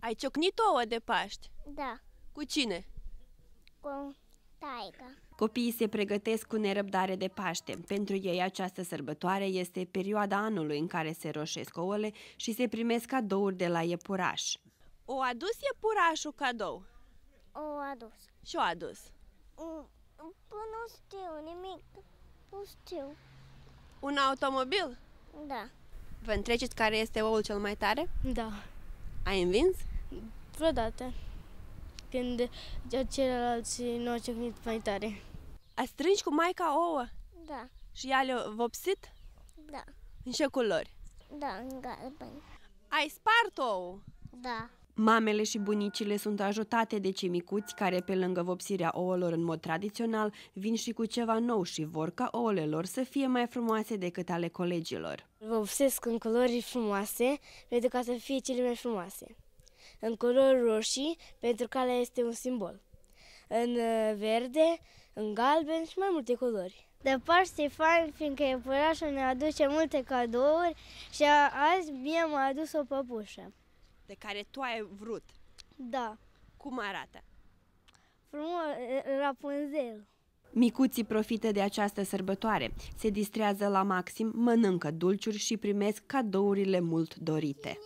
Ai ciocnit ouă de Paști? Da, Cu cine? cu taica. Copiii se pregătesc cu nerăbdare de Paște. Pentru ei această sărbătoare este perioada anului în care se roșesc ouăle și se primesc cadouri de la iepuraș. O adus iepurașul cadou O adus. și o adus. Mm, Până nu știu nimic. Nu știu. Un automobil? Da. Vă întreceți care este oul cel mai tare? Da, Ai învins? vreodată. Când ceilalți nu au ciocnit mai tare. A strângi cu maica ouă Da. și ea le-a vopsit? Da. În ce culori? Da, în galben. Ai spart ou! Da. Mamele și bunicile sunt ajutate de cei micuți care, pe lângă vopsirea ouălor în mod tradițional, vin și cu ceva nou și vor ca ouăle lor să fie mai frumoase decât ale colegilor. Vă obsesc în culori frumoase pentru ca să fie cele mai frumoase. În culori roșii pentru că alea este un simbol. În uh, verde, în galben și mai multe culori. De Paște e fain fiindcă iepurașul ne aduce multe cadouri și a- azi mie m-a adus o păpușă. De care tu ai vrut. Da, Cum arată? frumos, Rapunzel. Micuții profită de această sărbătoare, se distrează la maxim, mănâncă dulciuri și primesc cadourile mult dorite.